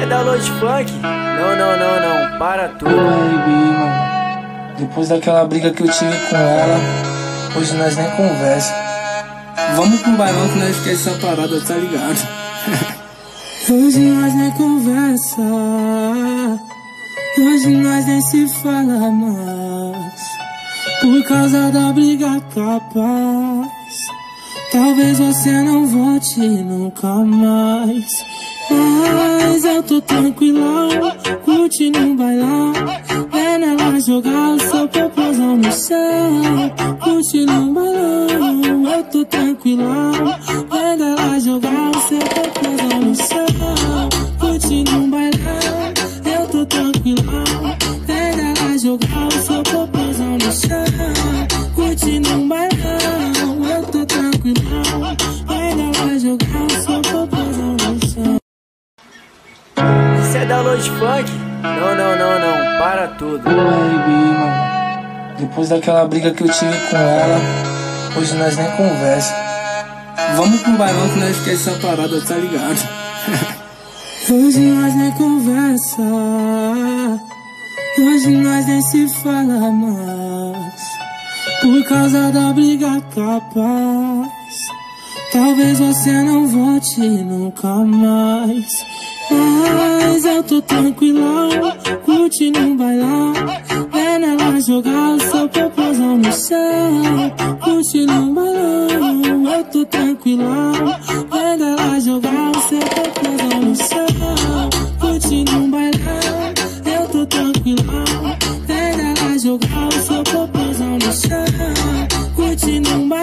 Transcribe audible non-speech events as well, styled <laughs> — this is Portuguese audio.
é da Load Funk? Não, não, não, não, para tudo. Baby, mano. Depois daquela briga que eu tive com ela, hoje nós nem conversa. Vamos pro bailão que nós esquece essa parada, tá ligado? <laughs> hoje nós nem conversa. Hoje nós nem se fala mais. Por causa da briga capaz. Talvez você não volte nunca mais. Mas eu tô tranquilão, curtindo um bailão. Vendo ela jogar o seu popozão no chão. Curtindo um bailão, eu tô tranquilão. Da Load Funk? Não, não, não, não, para tudo. Baby, mano. Depois daquela briga que eu tive com ela, hoje nós nem conversa. Vamos pro bailão que nós esquece essa parada, tá ligado? <laughs> hoje nós nem conversa. Hoje nós nem se fala mais. Por causa da briga capaz. Talvez você não volte nunca mais. Mas eu tô tranquilão, curte um bailão. É ela jogar o seu popozão no chão. Curte um bailão, eu tô tranquilão. É ela jogar o seu popozão no chão. Curte um bailão, eu tô tranquilão. É ela jogar o seu popozão no chão. Curte um bailão.